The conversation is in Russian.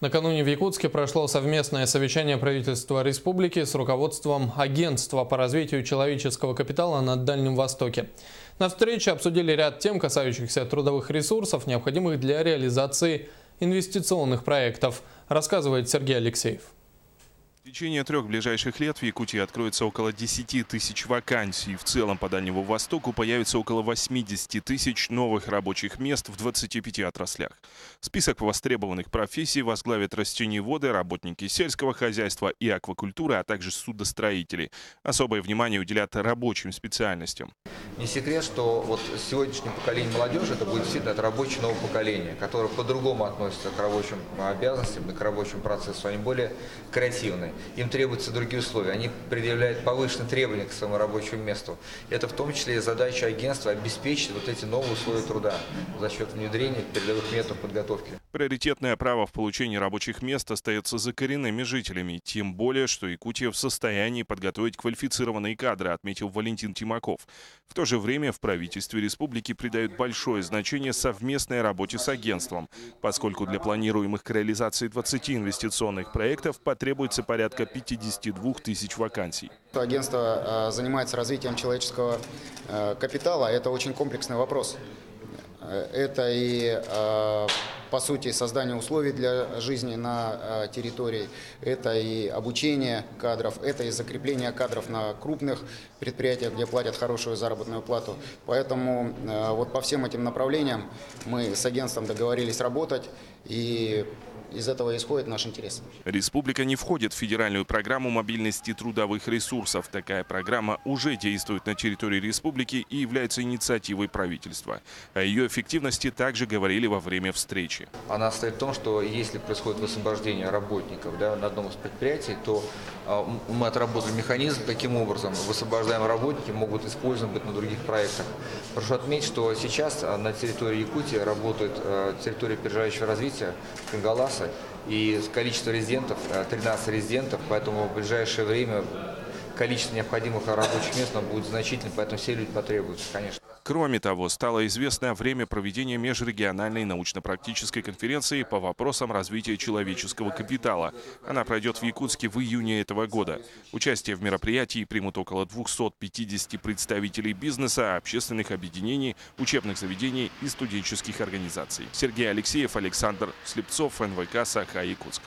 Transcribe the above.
Накануне в Якутске прошло совместное совещание правительства республики с руководством Агентства по развитию человеческого капитала на Дальнем Востоке. На встрече обсудили ряд тем, касающихся трудовых ресурсов, необходимых для реализации инвестиционных проектов, рассказывает Сергей Алексеев. В течение трех ближайших лет в Якутии откроется около 10 тысяч вакансий. В целом по Дальнему Востоку появится около 80 тысяч новых рабочих мест в 25 отраслях. Список востребованных профессий возглавят растениеводы, работники сельского хозяйства и аквакультуры, а также судостроители. Особое внимание уделят рабочим специальностям. Не секрет, что вот сегодняшнее поколение молодежи, это будет действительно это рабочее новое поколение, которое по-другому относится к рабочим обязанностям и к рабочему процессу. Они более креативные им требуются другие условия, они предъявляют повышенные требования к своему рабочему месту. Это в том числе и задача агентства обеспечить вот эти новые условия труда за счет внедрения передовых методов подготовки. Приоритетное право в получении рабочих мест остается за коренными жителями, тем более, что Якутия в состоянии подготовить квалифицированные кадры, отметил Валентин Тимаков. В то же время в правительстве республики придают большое значение совместной работе с агентством, поскольку для планируемых к реализации 20 инвестиционных проектов потребуется порядка 52 тысяч вакансий. Агентство а, занимается развитием человеческого а, капитала. Это очень комплексный вопрос. Э, это и а, по сути, создание условий для жизни на э, территории, это и обучение кадров, это и закрепление кадров на крупных предприятиях, где платят хорошую заработную плату. Поэтому э, вот по всем этим направлениям мы с агентством договорились работать и из этого исходит наш интерес. Республика не входит в федеральную программу мобильности трудовых ресурсов. Такая программа уже действует на территории республики и является инициативой правительства. О ее эффективности также говорили во время встречи. Она стоит в том, что если происходит высвобождение работников да, на одном из предприятий, то а, мы отработали механизм, каким образом высвобождаемые работники могут использованы быть на других проектах. Прошу отметить, что сейчас а, на территории Якутии работает а, территория опережающего развития Кангалас, и количество резидентов, 13 э, резидентов, поэтому в ближайшее время количество необходимых рабочих мест будет значительным, поэтому все люди потребуются, конечно. Кроме того, стало известно время проведения межрегиональной научно-практической конференции по вопросам развития человеческого капитала. Она пройдет в Якутске в июне этого года. Участие в мероприятии примут около 250 представителей бизнеса, общественных объединений, учебных заведений и студенческих организаций. Сергей Алексеев, Александр Слепцов, НВК «Саха-Якутск».